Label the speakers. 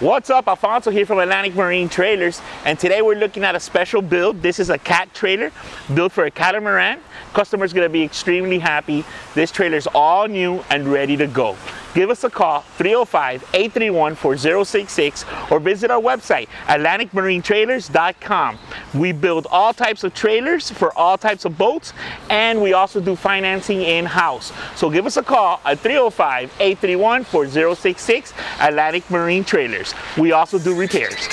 Speaker 1: What's up, Alfonso here from Atlantic Marine Trailers, and today we're looking at a special build. This is a cat trailer built for a catamaran. Customer's gonna be extremely happy. This trailer is all new and ready to go. Give us a call, 305-831-4066, or visit our website, atlanticmarinetrailers.com. We build all types of trailers for all types of boats, and we also do financing in-house. So give us a call at 305-831-4066, Atlantic Marine Trailers. We also do repairs.